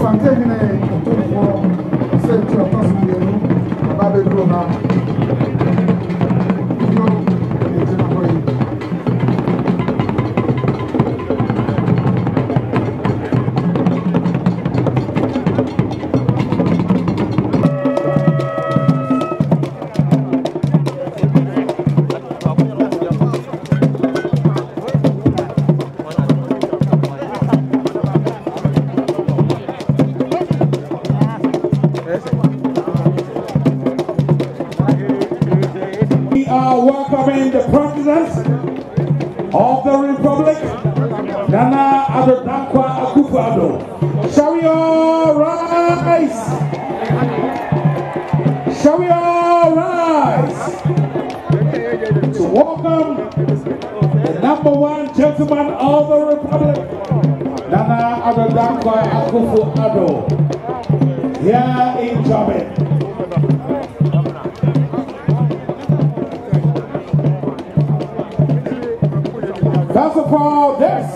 상태민의 President of the Republic, Nana Addo Dankwa Akufo-Addo. Shall we all rise? Shall we all rise to welcome the number one gentleman of the Republic, Nana Addo Dankwa Akufo-Addo, here in Germany. Of this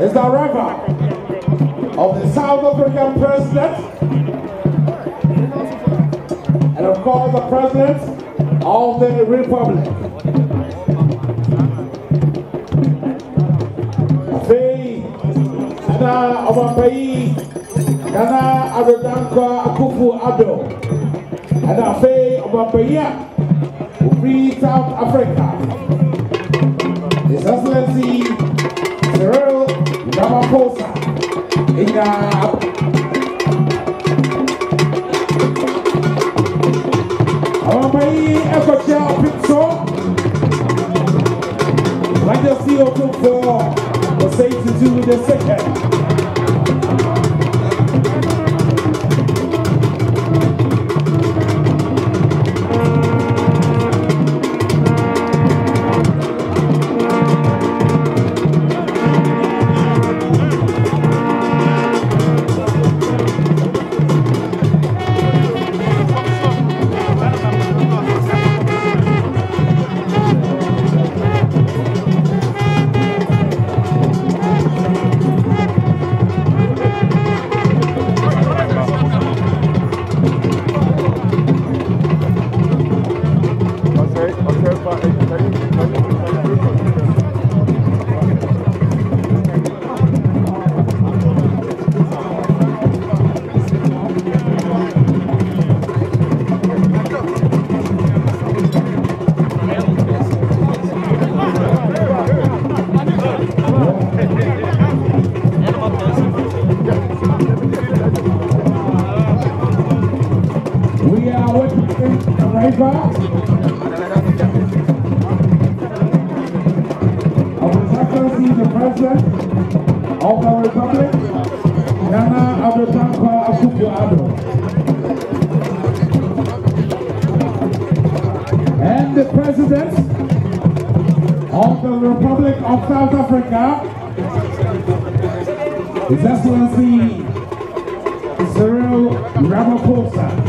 is the arrival of the South African president, and of course, the president of the republic. Afei, Nana Obampayi, Nana Addo Dankwa Akufo-Addo, and afei Obampayi a South Africa. His Excellency Cyril Ramaphosa. Ìyá àwọn ọmọ yìí ẹ̀kọ́ jẹ́ ọ̀pìtọ́. Lájọ́ sí òkú fọ́ ọ̀sẹ̀ ìtútù the second. We are witnessing the arrival of His Excellency the President of the Republic, Nana Addo Dankwa Akufo-Addo. And the President of the Republic of South Africa, His Excellency Cyril Ramaphosa.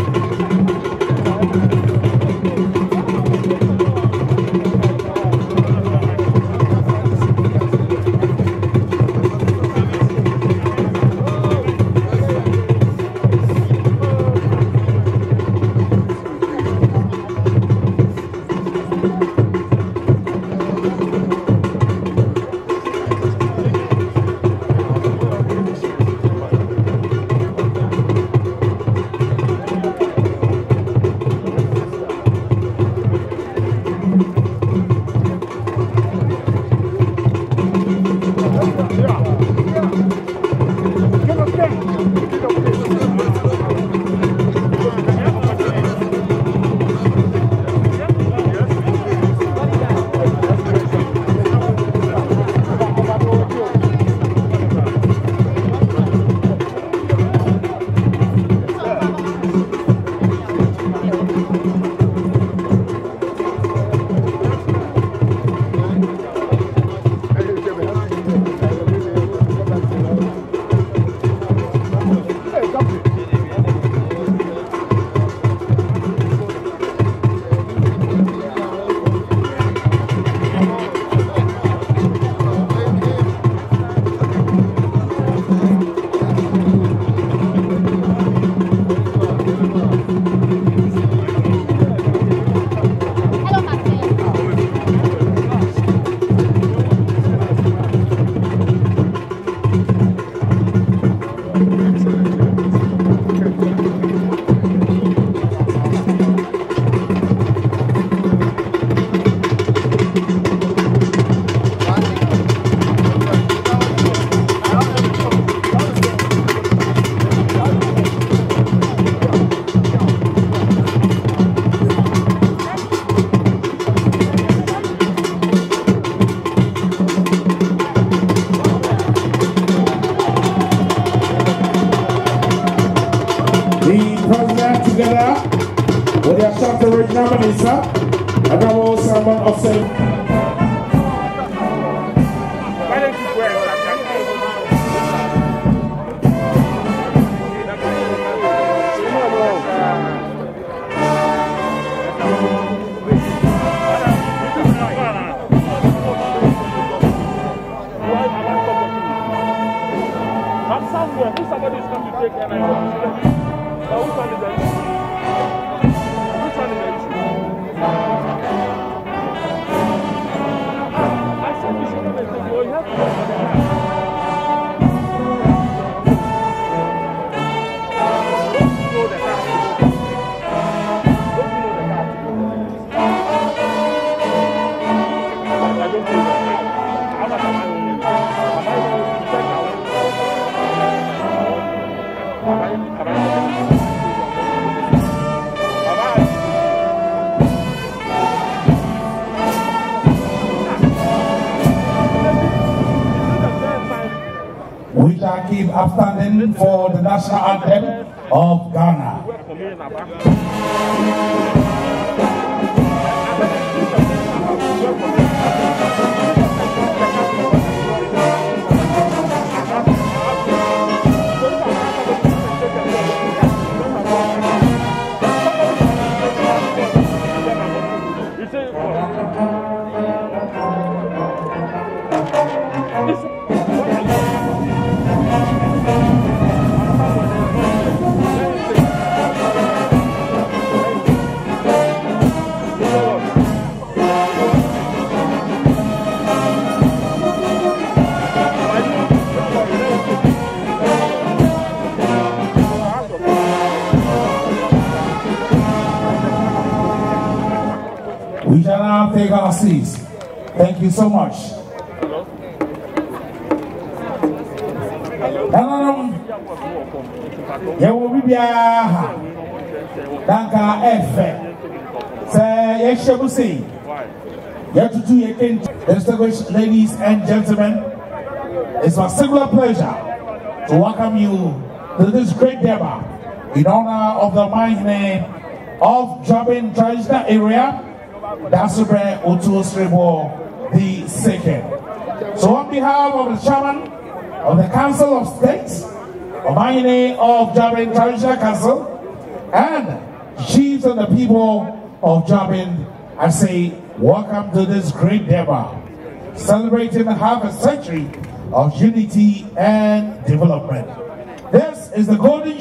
Chairman We shall keep upstanding for the national anthem of Ghana. Thank you so much. Um, Kente distinguished ladies and gentlemen it's my singular pleasure to welcome you to this great deba in honor of the mighty name of Juaben traditional area Daasebre Otuosrebo the second. So on behalf of the chairman of the Council of States, Omanhene of Juaben Traditional Council, and chiefs and the people of Juaben, I say welcome to this great deba, celebrating half a century of unity and development. This is the golden.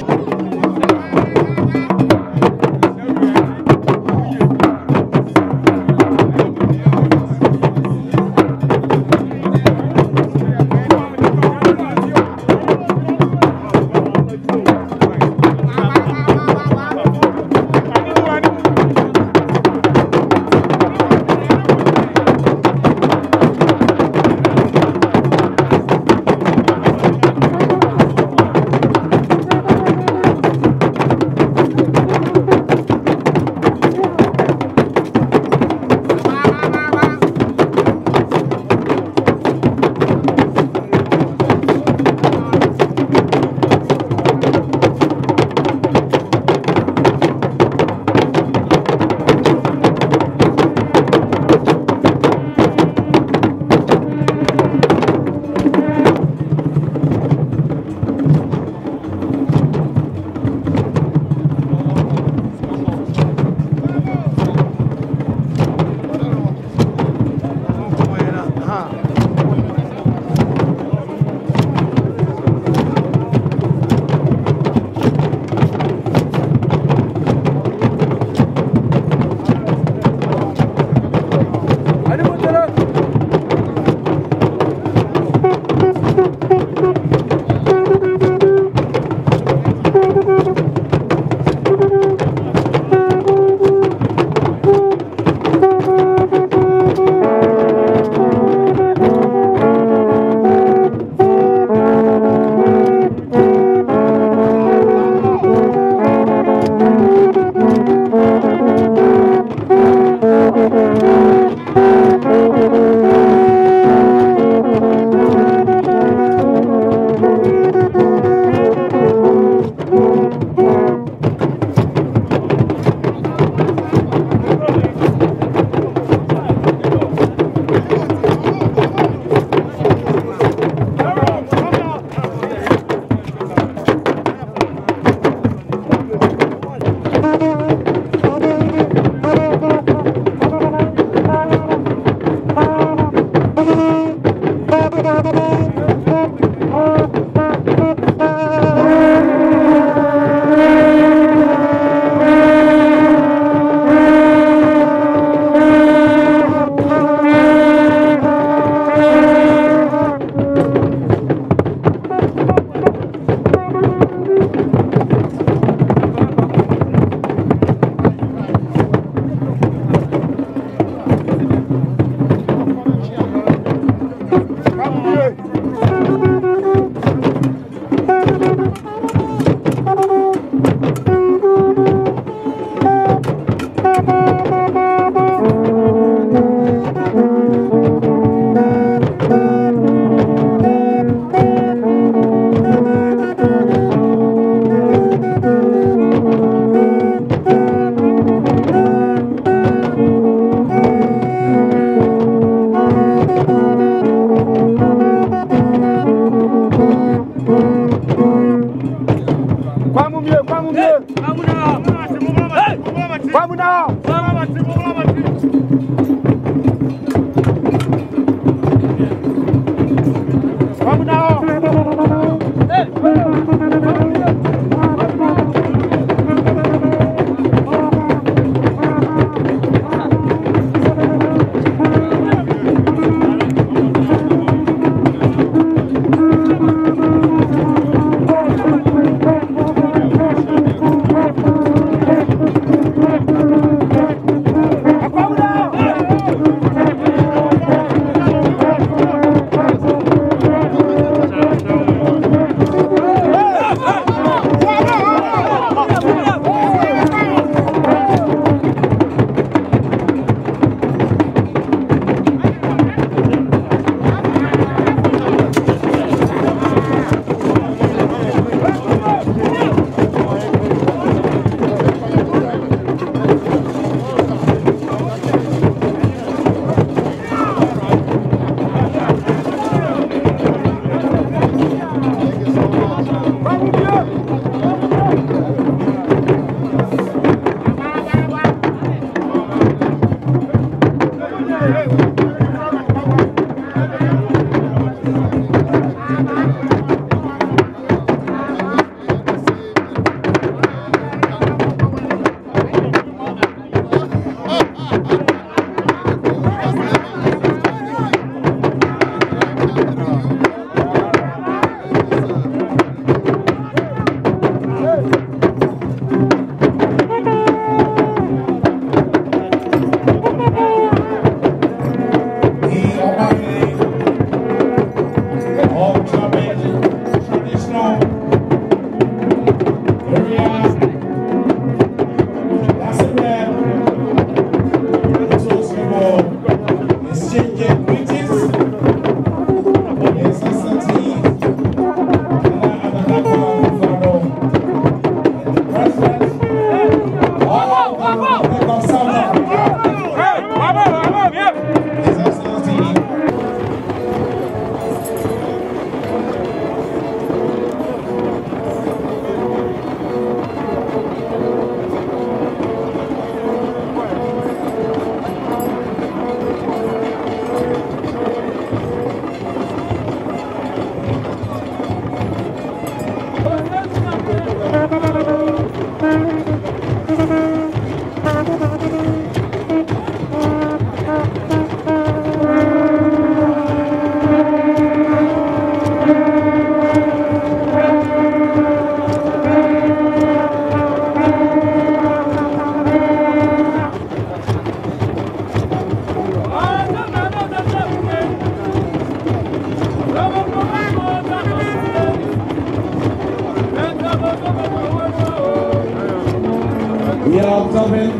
You're upcoming.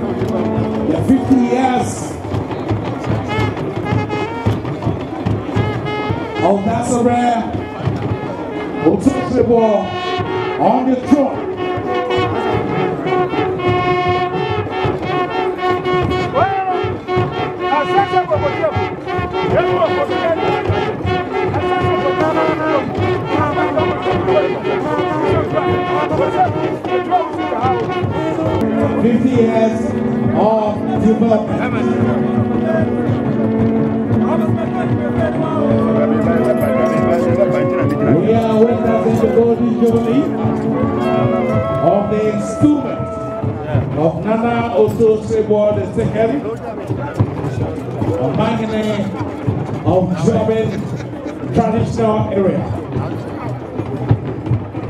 You're 50 years. Of that's a rare. Untouchable on the throne. Thank you. 50 years of development. We are witnessing the golden journey of the instrument of Nana Oso the II, a magnate of Juaben traditional area.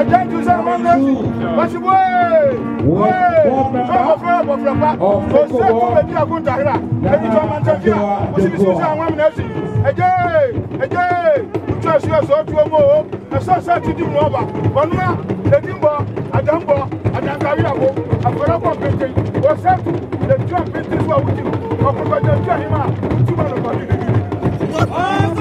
ẹ̀jẹ̀ ń tún sẹ́wọ̀n máa ń lọ sí wọ́n ti wé fọ́fọ́fọ́ ọ̀bọ̀fọ̀fà kò sí ẹ̀kú bèbí àgùn tàhírà ẹ̀jẹ̀ tó máa ń tẹ́ fíà ó sì fi sí sí àwọn àmì ẹ̀sìn. Ẹ̀jẹ̀ ẹ̀jẹ̀ ojú ẹ̀sùn ẹ̀sùn ọ̀tún ọmọ o? Ẹ̀sọ́ ẹ̀sẹ̀ ti dì mú ọba? Bọ̀númá lẹ́dínbọ̀ àdánbọ̀ àdàkàwíyàwó àfọlọ́pọ̀ pété ọ̀sẹ̀kù lẹ́dínbọ̀ pété fún àwùjọ. Ọkùnrin ọjọ́ ìjọ yìí máa túbọ̀ lọ́kọ̀ọ́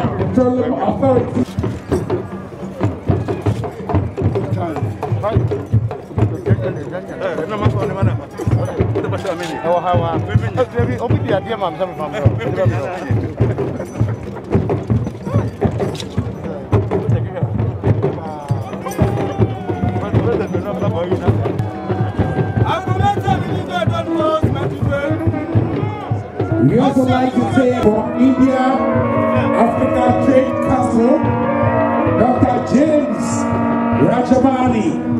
Petroleum Authority. We also like to say for India Dr. James Rajamani,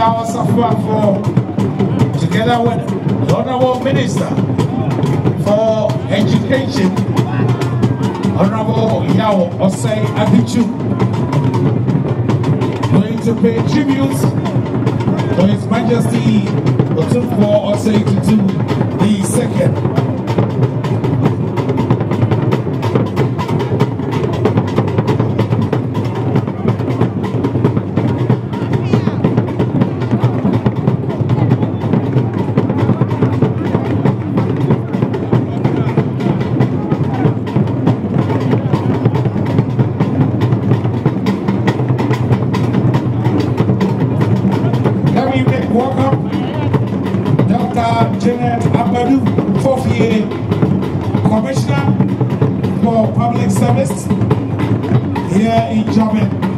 Honorable Yawa Safuafo, together with the Honorable Minister for Education, Honorable Yao Osei Adutwum, going to pay tribute to His Majesty Otumfuo Osei Tutu the Abadu Fofiere, Commissioner for Public Service here in Germany.